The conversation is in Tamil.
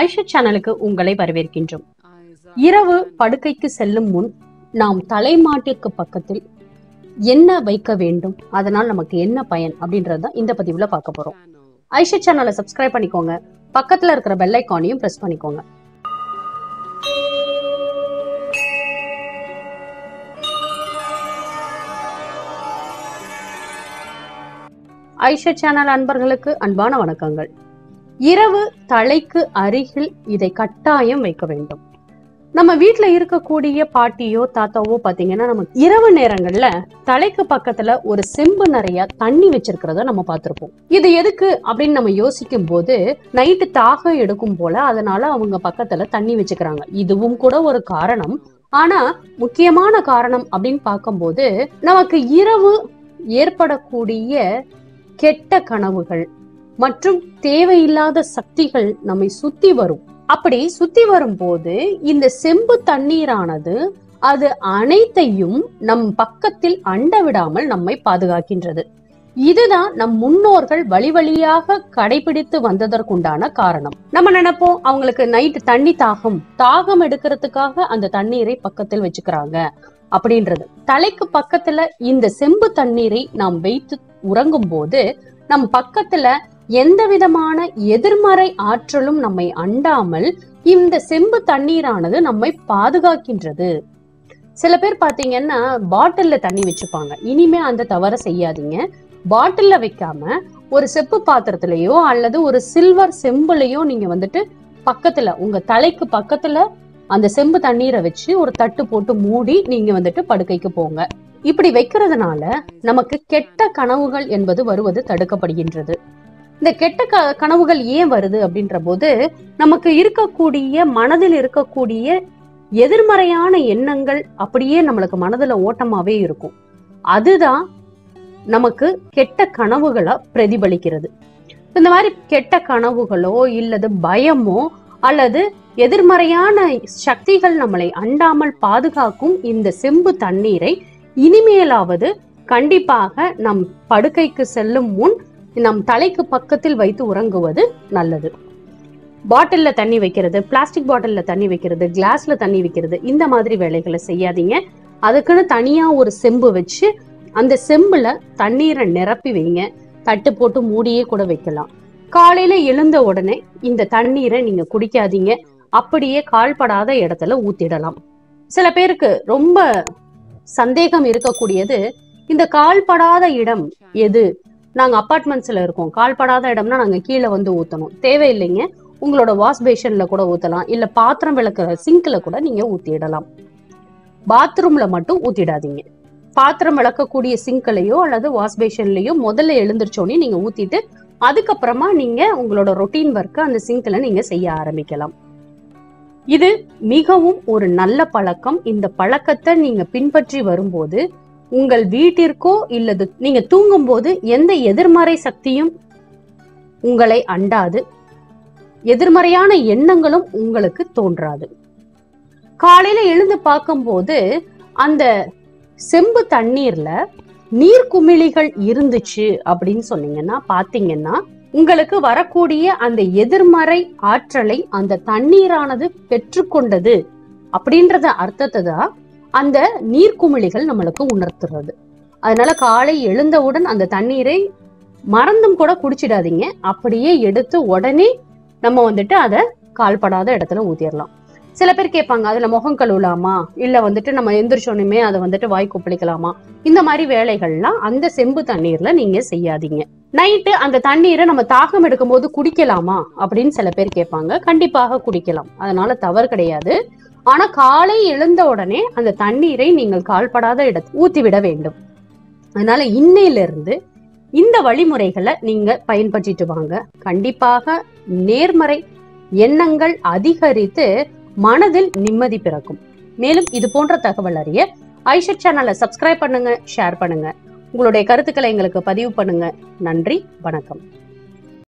ஐஷா சேனலுக்கு உங்களை வரவேற்கின்றோம். இரவு படுக்கைக்கு செல்லும் முன் நாம் தலைமாட்டிற்கு பக்கத்தில் என்ன வைக்க வேண்டும் அதனால் நமக்கு என்ன பயன் அப்படின்றத இந்த பதிவுல பார்க்க போறோம். ஐஷா சேனலை சப்ஸ்கிரைப் பண்ணிக்கோங்க. பக்கத்துல இருக்கிற பெல் ஐக்கானையும் பிரஸ் பண்ணிக்கோங்க. ஐஷா சேனல் அன்பர்களுக்கு அன்பான வணக்கங்கள். இரவு தலைக்கு அருகில் இதை கட்டாயம் வைக்க வேண்டும். நம்ம வீட்டுல இருக்கக்கூடிய பாட்டியோ தாத்தாவோ பாத்தீங்கன்னா நம்ம இரவு நேரங்கள்ல தலைக்கு பக்கத்துல ஒரு செம்பு நிறைய தண்ணி வச்சிருக்கிறத நம்ம பார்த்திருப்போம். இது எதுக்கு அப்படின்னு நம்ம யோசிக்கும் போது நைட்டு தாகம் எடுக்கும் போல அதனால அவங்க பக்கத்துல தண்ணி வச்சுக்கிறாங்க. இதுவும் கூட ஒரு காரணம். ஆனா முக்கியமான காரணம் அப்படின்னு பார்க்கும்போது நமக்கு இரவு ஏற்படக்கூடிய கெட்ட கனவுகள் மற்றும் தேவையில்லாத சக்திகள் நம்மை சுத்தி வரும். அப்படி சுத்தி வரும்போது இந்த செம்பு தண்ணீரானது அது அனைத்தையும் நம் பக்கத்தில் அண்ட விடாமல் நம்மை பாதுகாக்கின்றது. இதுதான் நம் முன்னோர்கள் வழி வழியாக கடைபிடித்து வந்ததற்குண்டான காரணம். நம்ம நினைப்போம் அவங்களுக்கு நைட் தண்ணி தாகம் தாகம் எடுக்கிறதுக்காக அந்த தண்ணீரை பக்கத்தில் வச்சுக்கிறாங்க அப்படின்றது. தலைக்கு பக்கத்துல இந்த செம்பு தண்ணீரை நாம் வைத்து உறங்கும் போது நம் பக்கத்துல எந்த விதமான எதிர்மறை ஆற்றலும் நம்மை அண்டாமல் இந்த செம்பு தண்ணீரானது நம்மை பாதுகாக்கின்றது. சில பேர் பாத்தீங்கன்னா பாட்டில்ல தண்ணி வச்சுப்பாங்க. இனிமே அந்த தவற செய்யாதீங்க. பாட்டில்ல வைக்காம ஒரு செப்பு பாத்திரத்திலயோ அல்லது ஒரு சில்வர் செம்புலையோ நீங்க வந்துட்டு பக்கத்துல உங்க தலைக்கு பக்கத்துல அந்த செம்பு தண்ணீரை வச்சு ஒரு தட்டு போட்டு மூடி நீங்க வந்துட்டு படுக்கைக்கு போங்க. இப்படி வைக்கிறதுனால நமக்கு கெட்ட கனவுகள் என்பது வருவது தடுக்கப்படுகின்றது. இந்த கெட்ட க கனவுகள் ஏன் வருது அப்படின்ற போது நமக்கு இருக்கக்கூடிய மனதில் இருக்கக்கூடிய எதிர்மறையான எண்ணங்கள் அப்படியே நம்மளுக்கு மனதுல ஓட்டமாவே இருக்கும். அதுதான் நமக்கு கெட்ட கனவுகளா பிரதிபலிக்கிறது. இந்த மாதிரி கெட்ட கனவுகளோ இல்லது பயமோ அல்லது எதிர்மறையான சக்திகள் நம்மளை அண்டாமல் பாதுகாக்கும் இந்த செம்பு தண்ணீரை இனிமேலாவது கண்டிப்பாக நம் படுக்கைக்கு செல்லும் முன் நம் தலைக்கு பக்கத்தில் வைத்து உறங்குவது நல்லது. பாட்டில்ல தண்ணி வைக்கிறது பிளாஸ்டிக் பாட்டில்ல தண்ணி வைக்கிறது கிளாஸ்ல தண்ணி வைக்கிறது இந்த மாதிரி வேலைகளை செய்யாதீங்க. அதுக்குன்னு தனியா ஒரு செம்பு வச்சு அந்த செம்புல தண்ணீரை நிரப்பி வைங்க. தட்டு போட்டு மூடியே கூட வைக்கலாம். காலையில எழுந்த உடனே இந்த தண்ணீரை நீங்க குடிக்காதீங்க. அப்படியே கால்படாத இடத்துல ஊத்திடலாம். சில பேருக்கு ரொம்ப சந்தேகம் இருக்கக்கூடியது இந்த கால்படாத இடம் எது? நாங்கள் அப்பார்ட்மெண்ட்ஸில் இருக்கோம். கால்படாத இடம்னா நாங்கள் கீழே வந்து ஊற்றணும் தேவையில்லைங்க. உங்களோட வாஷ் பேஷனில் கூட ஊற்றலாம் இல்லை பாத்திரம் விளக்குற சிங்கில் கூட நீங்கள் ஊற்றிடலாம் பாத்ரூமில் மட்டும் ஊற்றிடாதீங்க பாத்திரம் விளக்கக்கூடிய சிங்க்லையோ அல்லது வாஷ் பேஷன்லையோ முதல்ல எழுந்திரிச்சோன்னே நீங்கள் ஊற்றிட்டு அதுக்கப்புறமா நீங்கள் உங்களோட ரொட்டீன் ஒர்க்கை அந்த சிங்கில் நீங்கள் செய்ய ஆரம்பிக்கலாம். இது மிகவும் ஒரு நல்ல பழக்கம். இந்த பழக்கத்தை நீங்க பின்பற்றி வரும்போது உங்கள் வீட்டிற்கோ இல்லது நீங்க தூங்கும் போது எந்த எதிர்மறை சக்தியும் உங்களை அண்டாது. எதிர்மறையான எண்ணங்களும் உங்களுக்கு தோன்றாது. காலையில எழுந்து பார்க்கும்போது அந்த செம்பு தண்ணீர்ல நீர்க்குமிழிகள் இருந்துச்சு அப்படின்னு சொன்னீங்கன்னா பாத்தீங்கன்னா உங்களுக்கு வரக்கூடிய அந்த எதிர்மறை ஆற்றலை அந்த தண்ணீரானது பெற்றுக்கொண்டது அப்படின்றத அர்த்தத்தை தான் அந்த நீர்க்குமிழிகள் நம்மளுக்கு உணர்த்துறது. அதனால காலை எழுந்தவுடன் அந்த தண்ணீரை மறந்தும் கூட குடிச்சிடாதீங்க. அப்படியே எடுத்து உடனே நம்ம வந்துட்டு அதை கால்படாத இடத்துல ஊத்திடலாம் சில பேர் கேட்பாங்க அதுல முகம் கழுவலாமா? இல்ல வந்துட்டு நம்ம எந்திரிச்சோன்னுமே அதை வந்துட்டு வாய் கொப்பளிக்கலாமா? இந்த மாதிரி வேலைகள்லாம் அந்த செம்பு தண்ணீர்ல நீங்க செய்யாதீங்க. நைட்டு அந்த தண்ணீரை நம்ம தாகம் எடுக்கும் போது குடிக்கலாமா அப்படின்னு சில பேர் கேட்பாங்க. கண்டிப்பாக குடிக்கலாம். அதனால தவறு கிடையாது. ஆனா காலை எழுந்த உடனே அந்த தண்ணீரை நீங்கள் கால்படாத இடத்து ஊத்தி விட வேண்டும். அதனால இன்னையில இருந்து இந்த வழிமுறைகளை நீங்க பயன்படுத்திட்டு வாங்க. கண்டிப்பாக நேர்மறை எண்ணங்கள் அதிகரித்து மனதில் நிம்மதி பிறக்கும். மேலும் இது போன்ற தகவல் அறிய ஐஷட் சேனலை சப்ஸ்கிரைப் பண்ணுங்க ஷேர் பண்ணுங்க. உங்களுடைய கருத்துக்களை எங்களுக்கு பதிவு பண்ணுங்க. நன்றி வணக்கம்.